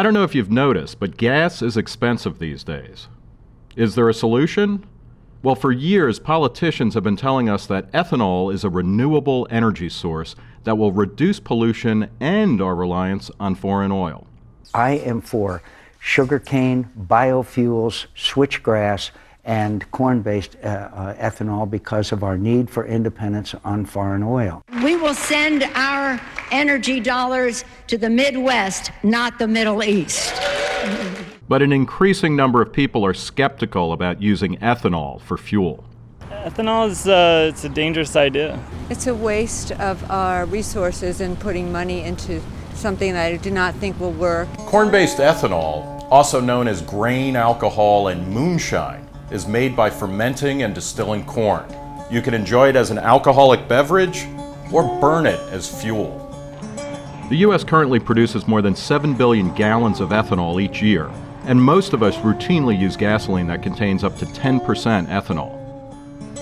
I don't know if you've noticed, but gas is expensive these days. Is there a solution? Well, for years, politicians have been telling us that ethanol is a renewable energy source that will reduce pollution and our reliance on foreign oil. I am for sugarcane, biofuels, switchgrass, and corn based uh, uh, ethanol because of our need for independence on foreign oil. We will send our energy dollars to the Midwest, not the Middle East. But an increasing number of people are skeptical about using ethanol for fuel. Ethanol is uh, it's a dangerous idea. It's a waste of our resources and putting money into something that I do not think will work. Corn-based ethanol, also known as grain alcohol and moonshine, is made by fermenting and distilling corn. You can enjoy it as an alcoholic beverage or burn it as fuel. The U.S. currently produces more than 7 billion gallons of ethanol each year, and most of us routinely use gasoline that contains up to 10% ethanol.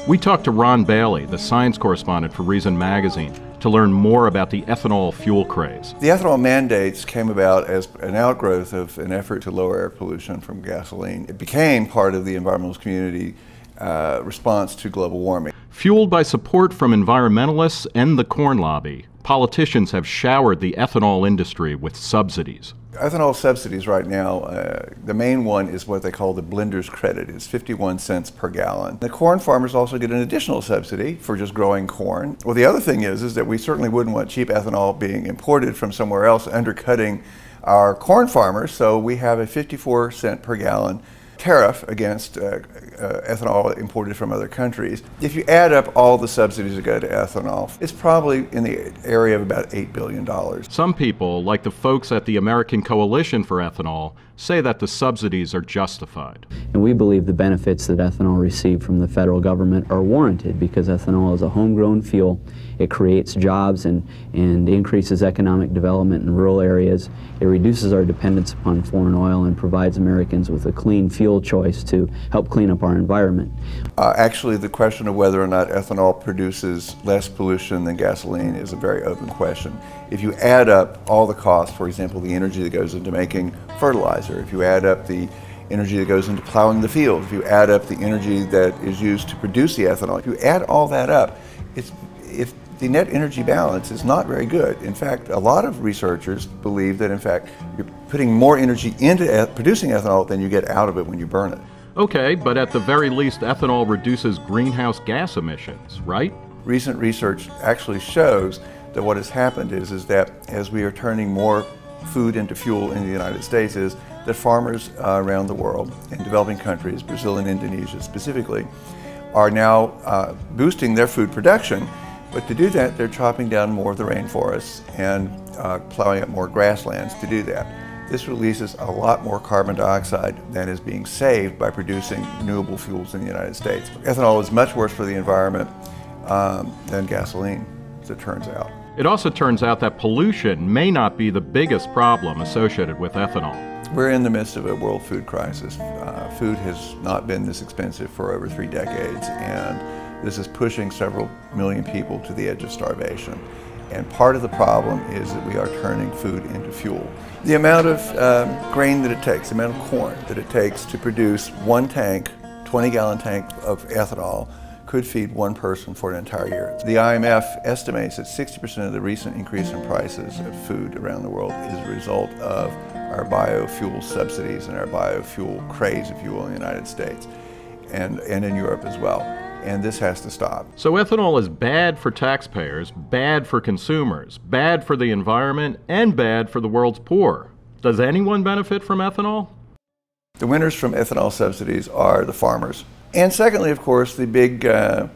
We talked to Ron Bailey, the science correspondent for Reason Magazine, to learn more about the ethanol fuel craze. The ethanol mandates came about as an outgrowth of an effort to lower air pollution from gasoline. It became part of the environmental community uh, response to global warming. Fueled by support from environmentalists and the corn lobby, politicians have showered the ethanol industry with subsidies. Ethanol subsidies right now, uh, the main one is what they call the blender's credit. It's 51 cents per gallon. The corn farmers also get an additional subsidy for just growing corn. Well, the other thing is, is that we certainly wouldn't want cheap ethanol being imported from somewhere else, undercutting our corn farmers. So we have a 54 cent per gallon tariff against uh, uh, ethanol imported from other countries. If you add up all the subsidies that go to ethanol, it's probably in the area of about $8 billion. Some people, like the folks at the American Coalition for Ethanol, say that the subsidies are justified. And we believe the benefits that ethanol received from the federal government are warranted because ethanol is a homegrown fuel. It creates jobs and, and increases economic development in rural areas. It reduces our dependence upon foreign oil and provides Americans with a clean fuel choice to help clean up our environment. Uh, actually, the question of whether or not ethanol produces less pollution than gasoline is a very open question. If you add up all the costs, for example, the energy that goes into making fertilizer, if you add up the energy that goes into plowing the field, if you add up the energy that is used to produce the ethanol, if you add all that up, it's, if the net energy balance is not very good. In fact, a lot of researchers believe that, in fact, you're putting more energy into producing ethanol than you get out of it when you burn it. Okay, but at the very least, ethanol reduces greenhouse gas emissions, right? Recent research actually shows that what has happened is, is that as we are turning more food into fuel in the United States is that farmers uh, around the world, in developing countries, Brazil and Indonesia specifically, are now uh, boosting their food production. But to do that, they're chopping down more of the rainforests and uh, plowing up more grasslands to do that. This releases a lot more carbon dioxide than is being saved by producing renewable fuels in the United States. Ethanol is much worse for the environment um, than gasoline, as it turns out. It also turns out that pollution may not be the biggest problem associated with ethanol. We're in the midst of a world food crisis. Uh, food has not been this expensive for over three decades, and this is pushing several million people to the edge of starvation. And part of the problem is that we are turning food into fuel. The amount of um, grain that it takes, the amount of corn that it takes to produce one tank, 20 gallon tank of ethanol could feed one person for an entire year. The IMF estimates that 60% of the recent increase in prices of food around the world is a result of our biofuel subsidies and our biofuel craze, if you will, in the United States and, and in Europe as well. And this has to stop. So ethanol is bad for taxpayers, bad for consumers, bad for the environment, and bad for the world's poor. Does anyone benefit from ethanol? The winners from ethanol subsidies are the farmers. And secondly, of course, the big uh,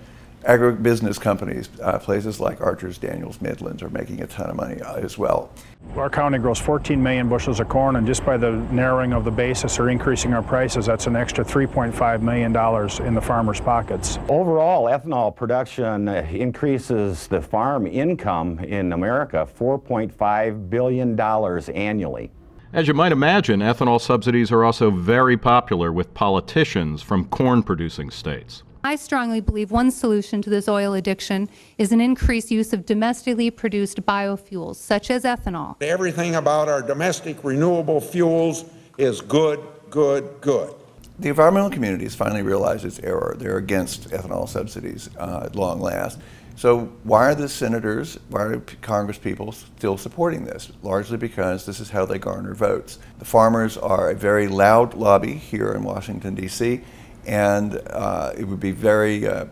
agribusiness companies, uh, places like Archer's, Daniels, Midlands, are making a ton of money uh, as well. Our county grows 14 million bushels of corn, and just by the narrowing of the basis or increasing our prices, that's an extra $3.5 million in the farmers' pockets. Overall, ethanol production increases the farm income in America $4.5 billion annually. As you might imagine, ethanol subsidies are also very popular with politicians from corn producing states. I strongly believe one solution to this oil addiction is an increased use of domestically produced biofuels, such as ethanol. Everything about our domestic renewable fuels is good, good, good. The environmental community has finally realized its error. They're against ethanol subsidies uh, at long last. So why are the senators, why are Congress people still supporting this? Largely because this is how they garner votes. The farmers are a very loud lobby here in Washington, D.C., and uh, it would be very uh,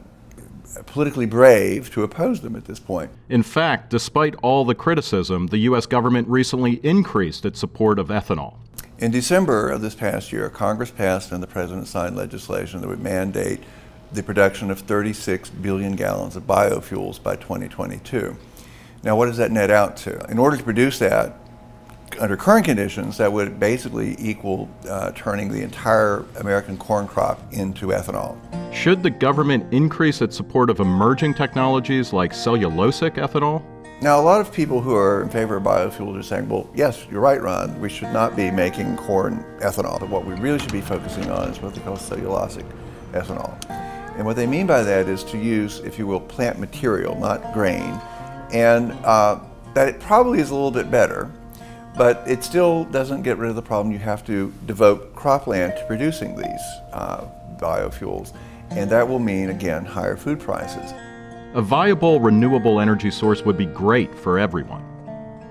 politically brave to oppose them at this point. In fact, despite all the criticism, the U.S. government recently increased its support of ethanol. In December of this past year, Congress passed and the President signed legislation that would mandate the production of 36 billion gallons of biofuels by 2022. Now, what does that net out to? In order to produce that, under current conditions, that would basically equal uh, turning the entire American corn crop into ethanol. Should the government increase its support of emerging technologies like cellulosic ethanol? Now, a lot of people who are in favor of biofuels are saying, well, yes, you're right, Ron, we should not be making corn ethanol. But what we really should be focusing on is what they call cellulosic ethanol. And what they mean by that is to use, if you will, plant material, not grain. And uh, that it probably is a little bit better, but it still doesn't get rid of the problem. You have to devote cropland to producing these uh, biofuels. And that will mean, again, higher food prices. A viable renewable energy source would be great for everyone.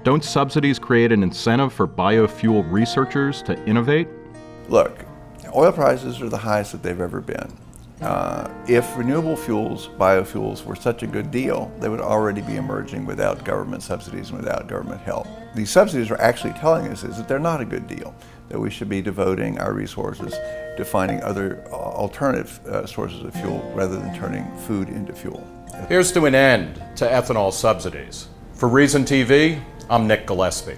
Don't subsidies create an incentive for biofuel researchers to innovate? Look, oil prices are the highest that they've ever been. Uh, if renewable fuels, biofuels, were such a good deal, they would already be emerging without government subsidies and without government help. These subsidies are actually telling us is that they're not a good deal, that we should be devoting our resources to finding other uh, alternative uh, sources of fuel rather than turning food into fuel. Here's to an end to ethanol subsidies. For Reason TV, I'm Nick Gillespie.